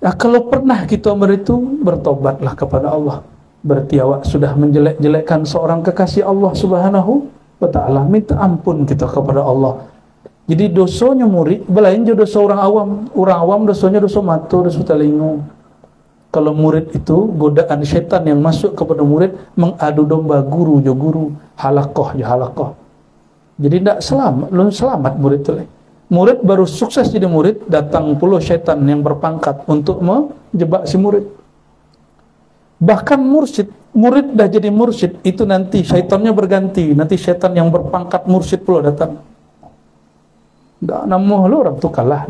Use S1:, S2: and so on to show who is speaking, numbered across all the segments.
S1: Ya, kalau pernah kita itu bertobatlah kepada Allah. Berarti awak sudah menjelek-jelekkan seorang kekasih Allah Subhanahu wa taala. Minta ampun kita kepada Allah. Jadi dosanya murid, belain je dosa orang awam. Orang awam dosanya dosa mata, dosa telinga. Kalau murid itu godaan syaitan yang masuk kepada murid mengadu domba guru jo guru, halakoh jo halakoh. Jadi tidak selamat, belum selamat murid itu. Murid baru sukses jadi murid, datang puluh syaitan yang berpangkat untuk menjebak si murid. Bahkan mursyid, murid dah jadi mursyid, itu nanti syaitannya berganti, nanti syaitan yang berpangkat mursyid pula datang. Tak nama lo orang tu kalah.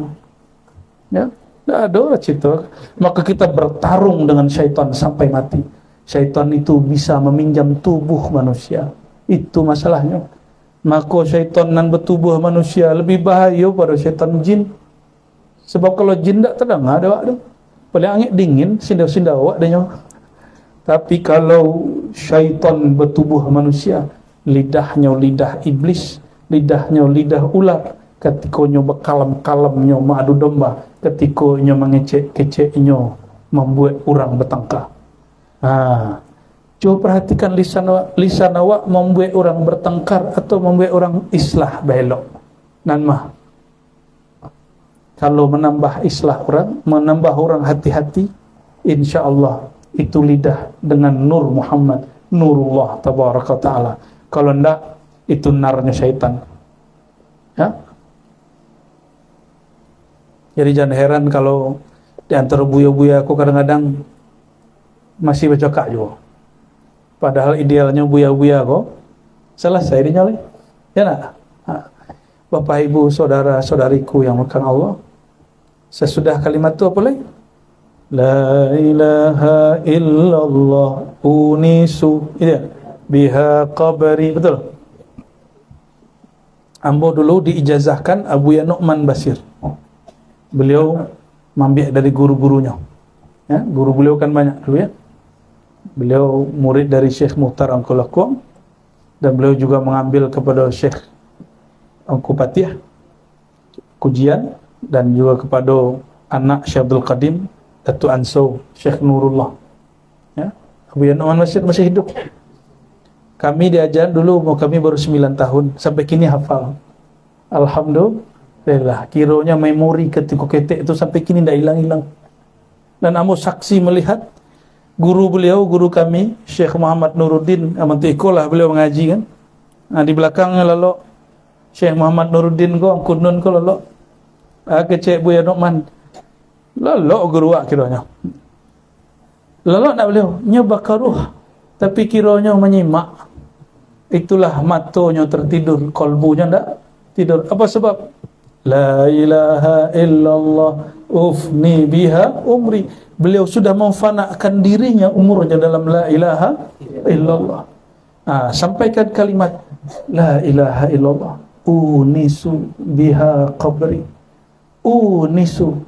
S1: Ya, tak ada orang cerita. Maka kita bertarung dengan syaitan sampai mati. Syaitan itu bisa meminjam tubuh manusia. Itu masalahnya maka syaitan nan bertubuh manusia lebih bahaya pada syaitan jin. Sebab kalau jin tak terdengar ada waktu paling angin dingin sinda-sinda awak dia tapi kalau syaitan bertubuh manusia lidahnya lidah iblis lidahnya lidah ular ketika nyo bekalam-kalamnya madu domba ketika nyo mengecek-keceknya membuat orang bertengkar ah Coba perhatikan lisan lisan awak membuat orang bertengkar atau membuat orang islah belok. Nan mah. Kalau menambah islah orang, menambah orang hati-hati, insya Allah itu lidah dengan nur Muhammad, nurullah tabaraka taala. Kalau ndak itu narnya syaitan. Ya? Jadi jangan heran kalau di antara buya-buya aku kadang-kadang masih bercakap juga. Padahal idealnya buya-buya kok. Selesai dinyali. Ya nak? Bapak ibu saudara saudariku yang makan Allah. Sesudah kalimat itu apa lagi? La ilaha illallah unisu. Ini? Biha qabri. Betul? Ambo dulu diijazahkan Abu Ya Nu'man Basir. Beliau mambiak dari guru-gurunya. Ya, guru beliau kan banyak dulu ya. Beliau murid dari Syekh Muhtar Angkulakwang dan beliau juga mengambil kepada Syekh Angku Patih kujian dan juga kepada anak Syekh Abdul Qadim Datu Anso Syekh Nurullah. Ya. Abu Yanuan masih, masih hidup. Kami diajar dulu mau kami baru 9 tahun sampai kini hafal. Alhamdulillah kironya memori ketika ketek itu sampai kini tidak hilang-hilang. Dan amo saksi melihat guru beliau, guru kami, Syekh Muhammad Nuruddin, amantu ikolah beliau mengaji kan. Nah, di belakangnya lalu Syekh Muhammad Nuruddin ko, kunun ko lalu. Ah, kecek Buya Nukman. Lalu guru wak kiranya. Lalu nak beliau, nyoba karuh. Tapi kiranya menyimak. Itulah matonya tertidur, kolbunya ndak tidur. Apa sebab? La ilaha illallah ufni biha umri beliau sudah memfanakan dirinya umurnya dalam la ilaha illallah. Ah, sampaikan kalimat la ilaha illallah. Unisu biha qabri. Unisu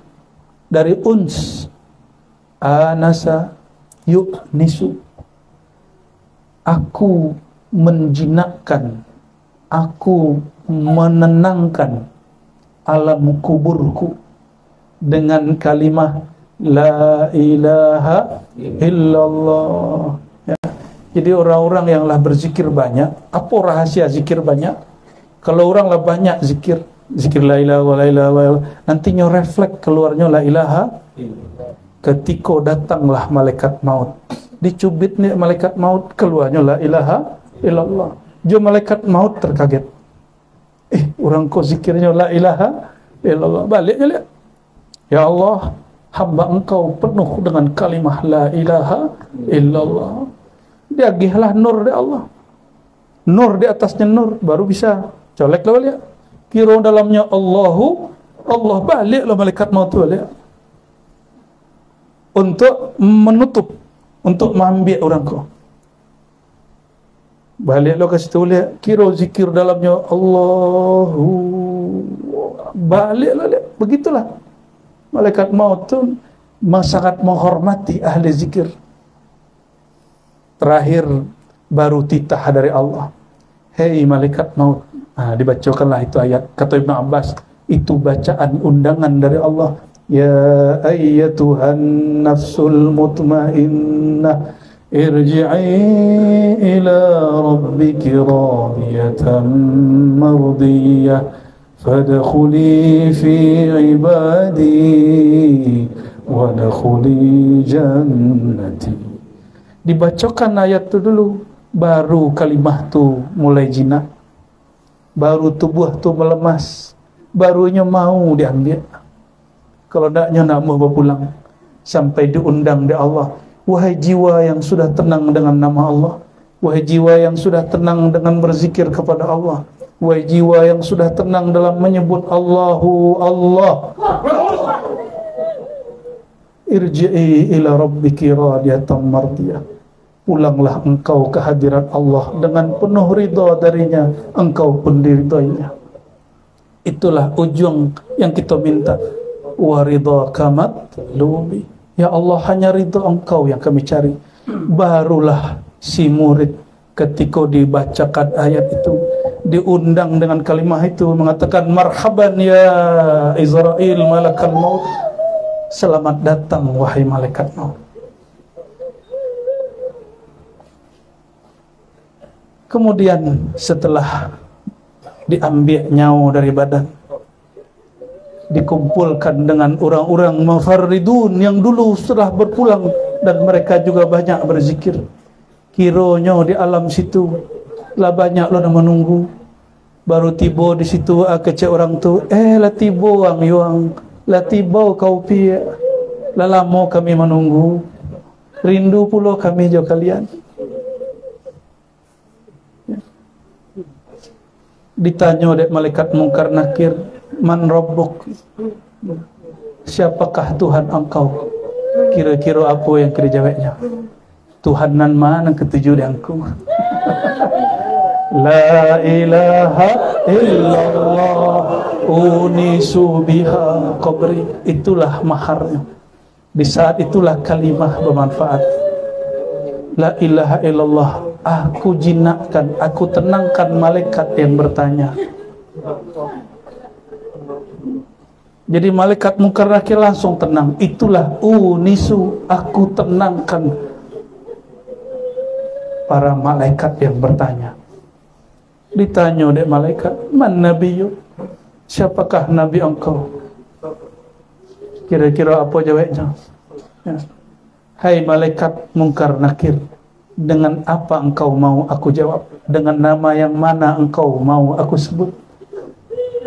S1: dari uns anasa nisu. Aku menjinakkan, aku menenangkan alam kuburku dengan kalimah La ilaha illallah. Ya. Jadi orang-orang yang lah berzikir banyak, apa rahasia zikir banyak? Kalau orang lah banyak zikir, zikir la ilaha wa la ilaha wa nantinya refleks keluarnya la ilaha ketika datanglah malaikat maut. Dicubit nih malaikat maut keluarnya la ilaha illallah. Jo malaikat maut terkaget. Eh, orang kok zikirnya la ilaha illallah. Balik je lihat. Ya Allah, hamba engkau penuh dengan kalimah la ilaha illallah. Dia gihlah nur dari Allah. Nur di atasnya nur baru bisa colek lah balik. Kira dalamnya Allahu Allah balik lah malaikat maut balik. Untuk menutup untuk mengambil orang kau balik lo kasih tahu lihat kira zikir dalamnya Allahu balik lo lihat begitulah. Malaikat maut tuh sangat menghormati ahli zikir. Terakhir baru titah dari Allah. Hei malaikat maut nah, dibacakanlah itu ayat. Kata Ibn Abbas itu bacaan undangan dari Allah. Ya ayyatuhan nafsul mutmainnah. ارجعي إلى ربك راضية مرضية فادخلي في عبادي wadkhuli jannati dibacakan ayat itu dulu baru kalimah tu mulai jinak baru tubuh tu melemas barunya mau diambil kalau naknya nak mau berpulang sampai diundang di Allah wahai jiwa yang sudah tenang dengan nama Allah. Wahai jiwa yang sudah tenang dengan berzikir kepada Allah. Wahai jiwa yang sudah tenang dalam menyebut Allahu Allah. Irji'i ila rabbiki radiyatan mardiyah. Pulanglah engkau ke hadirat Allah dengan penuh ridha darinya engkau pun diridainya itulah ujung yang kita minta. Wa ridha kamat lubi ya Allah hanya ridha engkau yang kami cari barulah si murid ketika dibacakan ayat itu diundang dengan kalimah itu mengatakan marhaban ya Israel malakal maut Selamat datang wahai malaikat maut. Kemudian setelah diambil nyawa dari badan dikumpulkan dengan orang-orang mafaridun yang dulu setelah berpulang. Dan mereka juga banyak berzikir. Kironya di alam situ lah banyak lo menunggu. Baru tiba di situ akece orang tu eh lah tiba orang yang Latibau kau pi Lelamo kami menunggu. Rindu pula kami jo kalian. Ditanya oleh malaikat mungkar nakir Man robbuk Siapakah Tuhan engkau? Kira-kira apa yang kira jawabnya Tuhan nan mana ketujuh aku La ilaha illallah unisu biha qabri. Itulah maharnya. Di saat itulah kalimah bermanfaat. La ilaha illallah aku jinakkan aku tenangkan malaikat yang bertanya jadi malaikat mungkar nakir langsung tenang. Itulah unisu aku tenangkan para malaikat yang bertanya. Ditanya oleh malaikat man nabiyu siapakah nabi engkau? Kira-kira apa jawabnya? Ya. hai malaikat mungkar nakir dengan apa engkau mau? Aku jawab dengan nama yang mana engkau mau? Aku sebut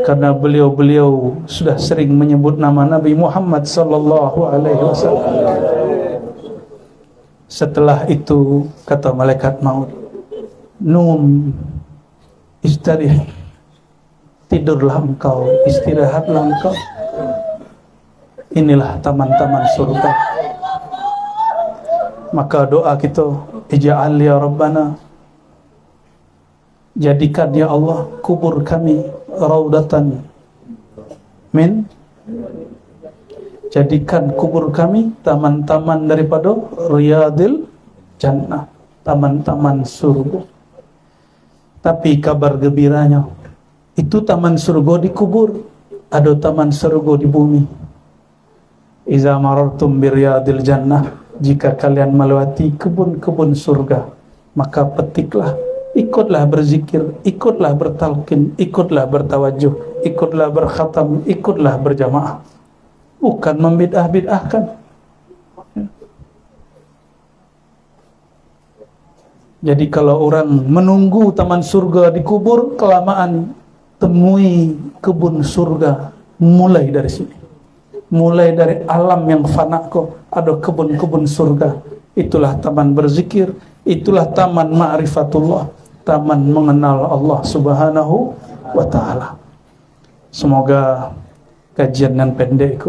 S1: karena beliau-beliau sudah sering menyebut nama Nabi Muhammad sallallahu alaihi wasallam. Setelah itu kata malaikat maut num istarih tidurlah engkau istirahatlah engkau. Inilah taman-taman surga. Maka doa kita ija'al ya Rabbana. Jadikan ya Allah kubur kami raudatan min jadikan kubur kami taman-taman daripada riyadil jannah taman-taman surga tapi kabar gembiranya itu taman surga dikubur, ada taman surga di bumi. Iza marartum jannah, jika kalian melewati kebun-kebun surga, maka petiklah, ikutlah berzikir, ikutlah bertalkin, ikutlah bertawajuh, ikutlah berkhatam, ikutlah berjamaah. Bukan membidah-bidahkan. Jadi kalau orang menunggu taman surga dikubur, kelamaan temui kebun surga mulai dari sini. Mulai dari alam yang fana kok ada kebun-kebun surga. Itulah taman berzikir, itulah taman ma'rifatullah, taman mengenal Allah Subhanahu wa taala. Semoga kajian yang pendek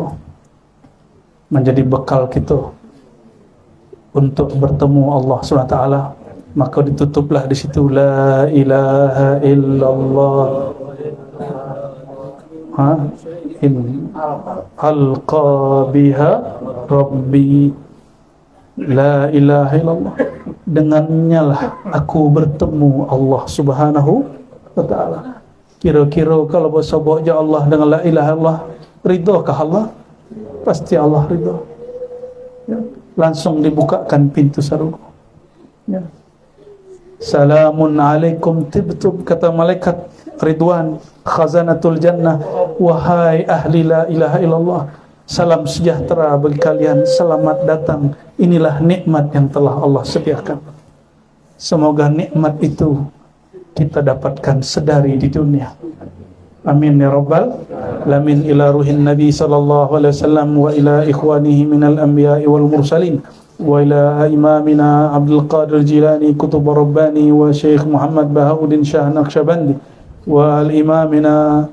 S1: menjadi bekal kita untuk bertemu Allah Subhanahu wa taala. Maka ditutuplah di situ la ilaha illallah. Ha? In alqa biha rabbi. La ilaha illallah dengannya lah aku bertemu Allah subhanahu wa ta'ala kira-kira kalau bersabak Allah dengan la ilaha illallah ridhakah Allah pasti Allah ridho. Ya. Langsung dibukakan pintu surga. Ya. Salamun alaikum tibtum kata malaikat Ridwan khazanatul jannah wahai ahli la ilaha illallah salam sejahtera bagi kalian selamat datang Inilah nikmat yang telah Allah sediakan. Semoga nikmat itu kita dapatkan sedari di dunia. Amin ya rabbal alamin ila ruhin nabi sallallahu alaihi wasallam wa ila ikhwanihi minal anbiya wal mursalin wa ila imamina Abdul Qadir Jilani kutub rabbani wa syekh Muhammad Bahauddin Shah Naqsabandi wa al imamina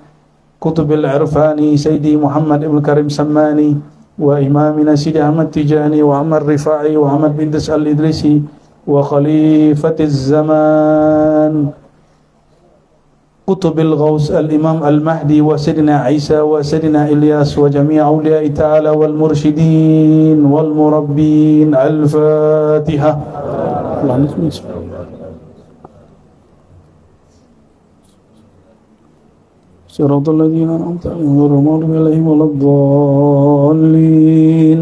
S1: kutub al irfani sayyidi Muhammad Ibn Karim Samani وإمامنا سيدي أحمد تجاني وعمر الرفاعي وأحمد بن دس الإدريسي وخليفة الزمان قطب الغوث الإمام المهدي وسيدنا عيسى وسيدنا إلياس وجميع أولياء تعالى والمرشدين والمربين الفاتحة. صراط الذين أنعمت عليهم غير المغضوب عليهم ولا الضالين.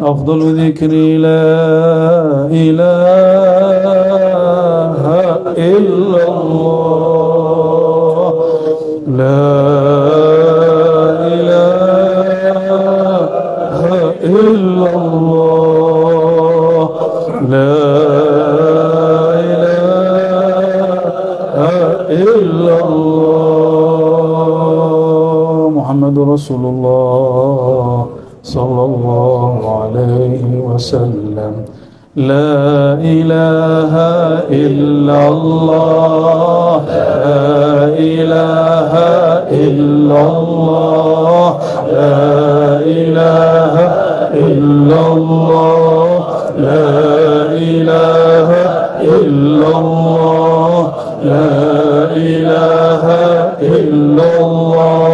S1: أفضل ذكر لا إله إلا الله. لا إله إلا الله. لا رسول الله صلى الله عليه وسلم لا إله إلا الله لا إله إلا الله لا إله إلا الله لا إله إلا الله لا إله إلا الله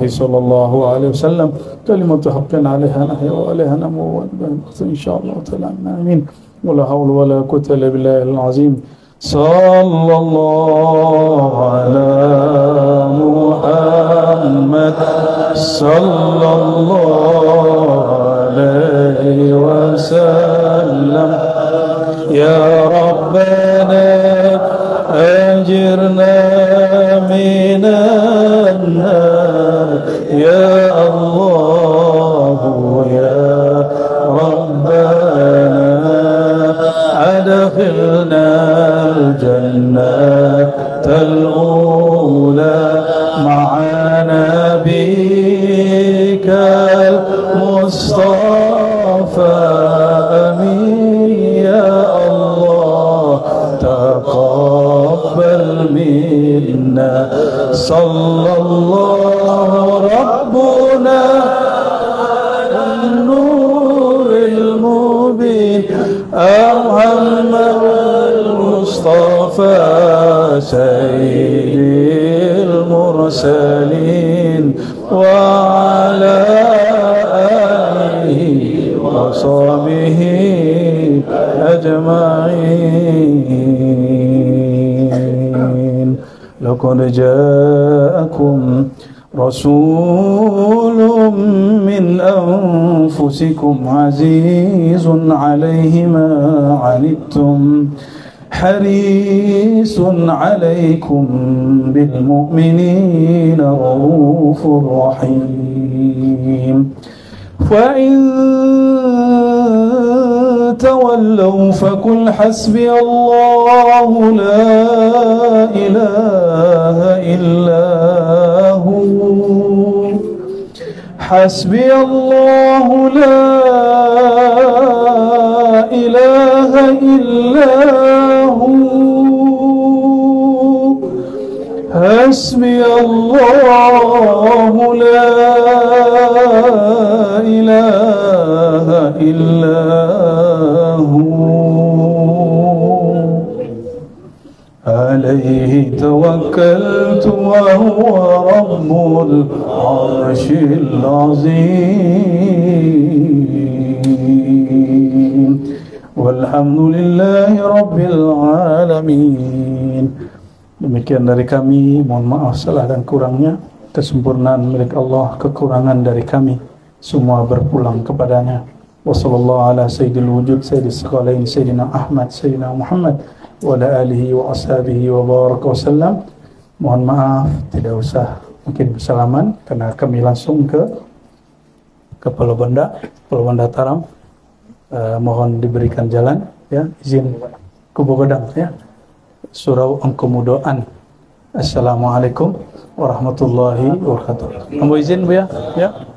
S1: الله صلى الله عليه وسلم. كلمة حق عليها نحيا وعليها نمو إن شاء الله تعالى. آمين. ولا حول ولا قوة إلا بالله العظيم. صلى الله على محمد. صلى الله المصطفى أمين يا الله. تقبل منا. صلى الله ربنا النور المبين. محمد المصطفى سيد المرسلين. أجمعين. لقد جاءكم رسول من أنفسكم عزيز عليه ما عنتم حريص عليكم بالمؤمنين رؤوف رحيم. وإن تولوا فقل حسبي الله لا إله إلا هو. حسبي الله لا إله إلا هو. حسبي الله لا توكلت وهو رب العرش العظيم والحمد لله رب العالمين Demikian dari kami, mohon maaf salah dan kurangnya. Kesempurnaan milik Allah, kekurangan dari kami. Semua berpulang kepadanya. Wassallallahu ala sayyidil wujud, sayyidis sekalain, sayyidina Ahmad, sayyidina Muhammad, wa ala alihi wa ashabihi wa baraka wasallam. Mohon maaf, tidak usah mungkin bersalaman, karena kami langsung ke ke Pulau Banda, Pulau Banda Taram. Uh, mohon diberikan jalan, ya, izin kubu godang, ya surau Engkemudoan. Assalamualaikum warahmatullahi wabarakatuh. Kamu izin Bu ya? Ya.